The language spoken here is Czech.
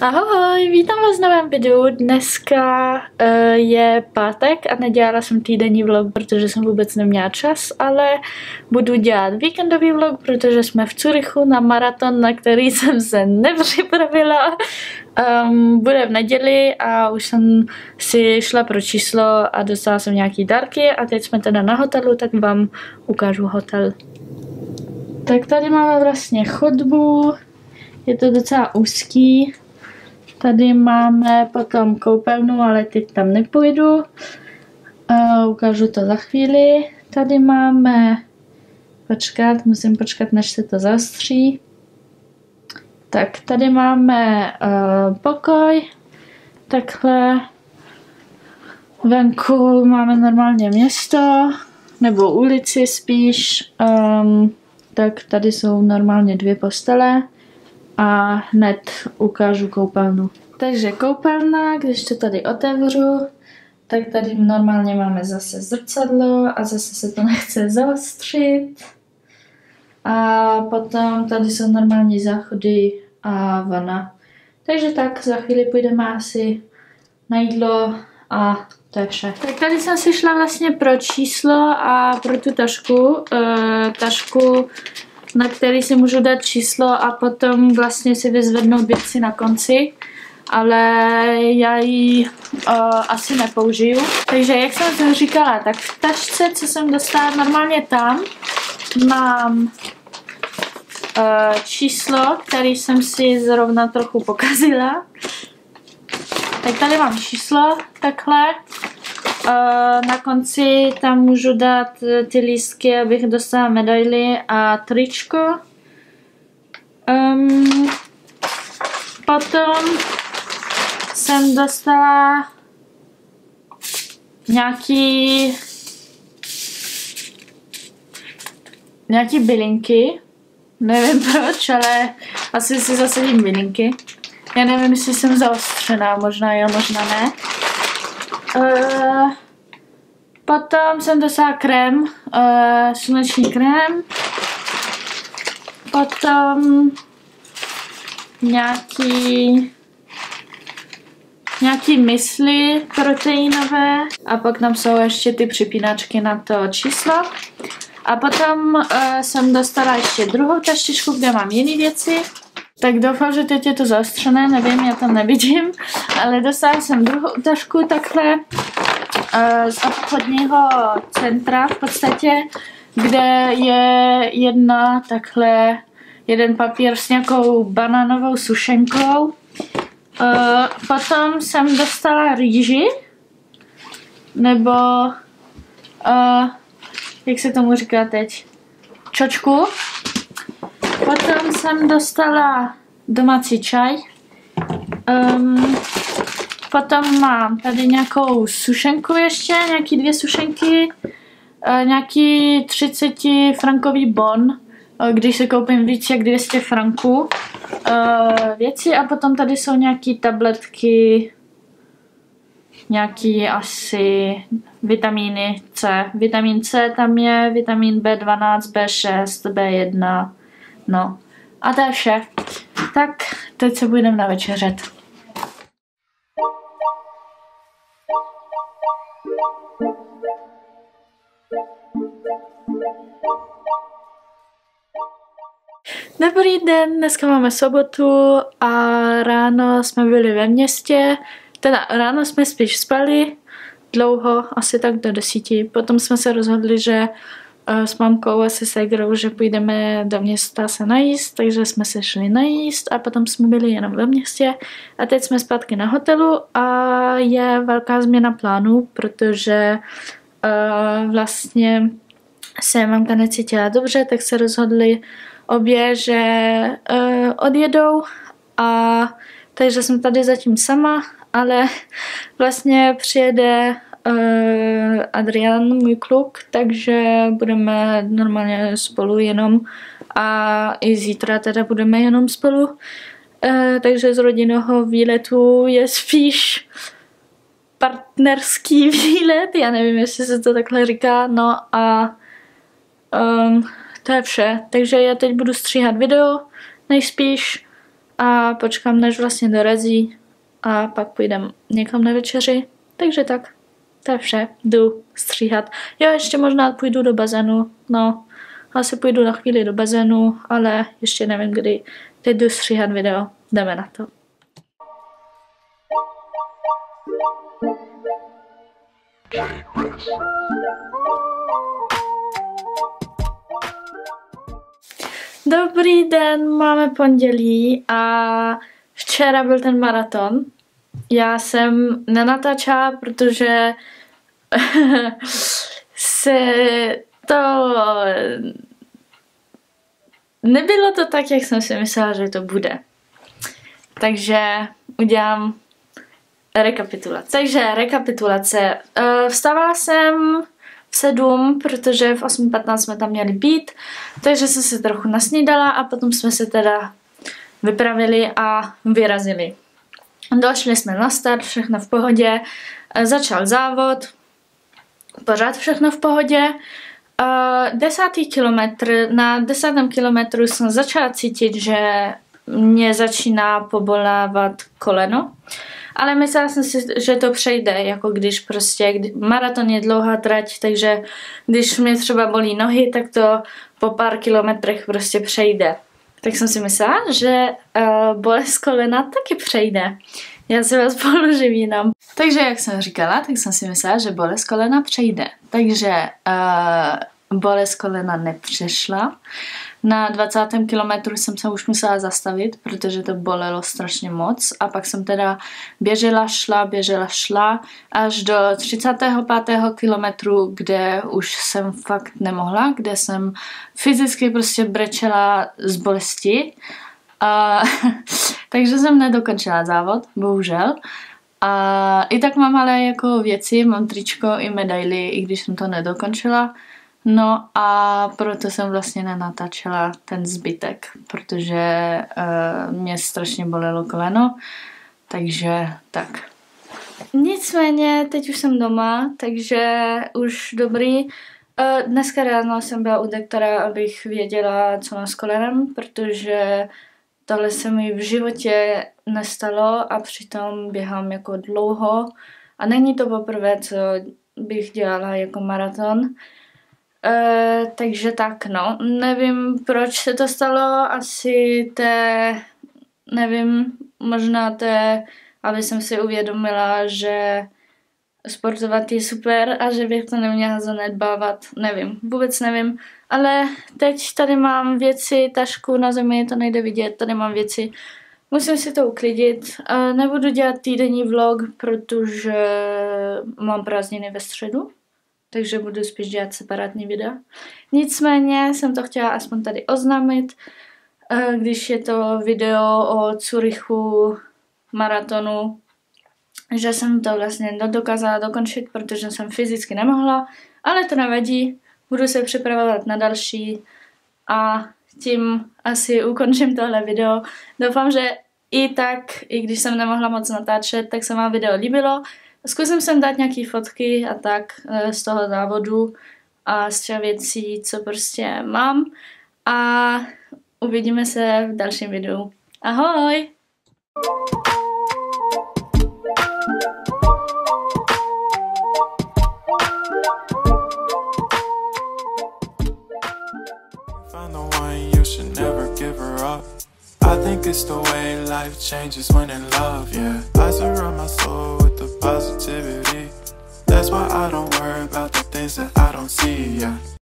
Ahoj, vítám vás v novém videu. Dneska uh, je pátek a nedělala jsem týdenní vlog, protože jsem vůbec neměla čas, ale budu dělat víkendový vlog, protože jsme v Curychu na maraton, na který jsem se nepřipravila. Um, bude v neděli a už jsem si šla pro číslo a dostala jsem nějaký dárky a teď jsme teda na hotelu, tak vám ukážu hotel. Tak tady máme vlastně chodbu, je to docela úzký. Tady máme potom koupelnu, ale teď tam nepůjdu. Uh, ukážu to za chvíli. Tady máme, počkat, musím počkat, než se to zastří. Tak tady máme uh, pokoj, takhle venku máme normálně město, nebo ulici spíš, um, tak tady jsou normálně dvě postele a hned ukážu koupelnu. Takže koupelna, když to tady otevřu, tak tady normálně máme zase zrcadlo a zase se to nechce zaostřit. A potom tady jsou normální záchody a vana. Takže tak, za chvíli půjdeme asi na jídlo a to je vše. Tak tady jsem si šla vlastně pro číslo a pro tu tašku. E, tašku na který si můžu dát číslo a potom vlastně si vyzvednout věci na konci ale já ji uh, asi nepoužiju. Takže jak jsem to říkala, tak v tašce, co jsem dostala normálně tam, mám uh, číslo, který jsem si zrovna trochu pokazila. Tak tady mám číslo, takhle. Na konci tam můžu dát eh, ty lístky, abych dostala medaily a tričko. Um, potom jsem dostala nějaký nějaký bylinky. Nevím proč, ale asi si zasadím bylinky. Já nevím, jestli jsem zaostřená, možná jo, možná ne. Uh, potom jsem dostala krém, uh, sluneční krém. Potom nějaký nějaký mysli proteinové a pak tam jsou ještě ty připínačky na to číslo. A potom uh, jsem dostala ještě druhou taštičku, kde mám jiné věci. Tak doufám, že teď je to zaostřené, nevím, já tam nevidím, ale dostala jsem druhou tašku takhle uh, z obchodního centra v podstatě, kde je jedna takhle, jeden papír s nějakou banánovou sušenkou. Uh, potom jsem dostala rýži, nebo uh, jak se tomu říká teď, čočku. Potom jsem dostala domácí čaj. Um, potom mám tady nějakou sušenku ještě, nějaký dvě sušenky, uh, nějaký 30 frankový bon, uh, když se koupím víc jak 200 franků uh, věci a potom tady jsou nějaký tabletky, nějaký asi vitamíny C. Vitamin C tam je, vitamin B12, B6, B1, No a to je vše. Tak teď se budeme na večeřet. Dobrý den, dneska máme sobotu a ráno jsme byli ve městě, teda ráno jsme spíš spali, dlouho, asi tak do desíti. Potom jsme se rozhodli, že s mamkou a se segrou, že půjdeme do města se najíst, takže jsme se šli najíst a potom jsme byli jenom ve městě. A teď jsme zpátky na hotelu a je velká změna plánu, protože uh, vlastně se mamka necítila dobře, tak se rozhodli obě, že uh, odjedou a takže jsem tady zatím sama, ale vlastně přijede Adrian, můj kluk, takže budeme normálně spolu jenom a i zítra teda budeme jenom spolu. Uh, takže z rodinného výletu je spíš partnerský výlet, já nevím, jestli se to takhle říká, no a um, to je vše. Takže já teď budu stříhat video nejspíš a počkám, než vlastně dorazí a pak půjdem někam na večeři. Takže tak, to je vše. Jdu stříhat. Jo, ještě možná půjdu do bazénu, no, asi půjdu na chvíli do bazénu, ale ještě nevím kdy. Teď jdu stříhat video, jdeme na to. Dobrý den, máme pondělí a včera byl ten maraton. Já jsem nenatáčela, protože se to... Nebylo to tak, jak jsem si myslela, že to bude. Takže udělám rekapitulaci. Takže rekapitulace. Uh, vstávala jsem v 7, protože v 8.15 jsme tam měli být, takže jsem se trochu nasnídala a potom jsme se teda vypravili a vyrazili. Došli jsme na start, všechno v pohodě, uh, začal závod, pořád všechno v pohodě. Uh, desátý kilometr, na desátém kilometru jsem začala cítit, že mě začíná pobolávat koleno. Ale myslela jsem si, že to přejde, jako když prostě, kdy, maraton je dlouhá trať, takže když mě třeba bolí nohy, tak to po pár kilometrech prostě přejde. Tak jsem si myslela, že uh, bolest kolena taky přejde. Já se vás položím jinam. Takže jak jsem říkala, tak jsem si myslela, že bolest kolena přejde. Takže uh, bolest kolena nepřešla. Na 20. kilometru jsem se už musela zastavit, protože to bolelo strašně moc a pak jsem teda běžela, šla, běžela, šla až do 35. kilometru, kde už jsem fakt nemohla, kde jsem fyzicky prostě brečela z bolesti. A, takže jsem nedokončila závod, bohužel. A i tak mám ale jako věci, mám tričko i medaily, i když jsem to nedokončila. No a proto jsem vlastně nenatáčela ten zbytek, protože uh, mě strašně bolelo koleno, takže tak. Nicméně, teď už jsem doma, takže už dobrý. Uh, dneska ráno jsem byla u doktora, abych věděla, co mám s kolenem, protože tohle se mi v životě nestalo a přitom běhám jako dlouho a není to poprvé, co bych dělala jako maraton. Uh, takže tak, no. Nevím, proč se to stalo. Asi té, nevím, možná té, aby jsem si uvědomila, že sportovat je super a že bych to neměla zanedbávat. Nevím, vůbec nevím. Ale teď tady mám věci, tašku na zemi, to nejde vidět, tady mám věci. Musím si to uklidit. Nebudu dělat týdenní vlog, protože mám prázdniny ve středu takže budu spíš dělat separátní videa. Nicméně jsem to chtěla aspoň tady oznámit, eh, když je to video o Curychu maratonu, že jsem to vlastně nedokázala dokončit, protože jsem fyzicky nemohla, ale to nevadí, budu se připravovat na další a tím asi ukončím tohle video. Doufám, že i tak, i když jsem nemohla moc natáčet, tak se vám video líbilo. Zkusím sem dát nějaký fotky a tak eh, z toho závodu a z těch věcí, co prostě mám. A uvidíme se v dalším videu. Ahoj! Think it's the way life changes when in love, yeah. I surround my soul with the positivity. That's why I don't worry about the things that I don't see, yeah.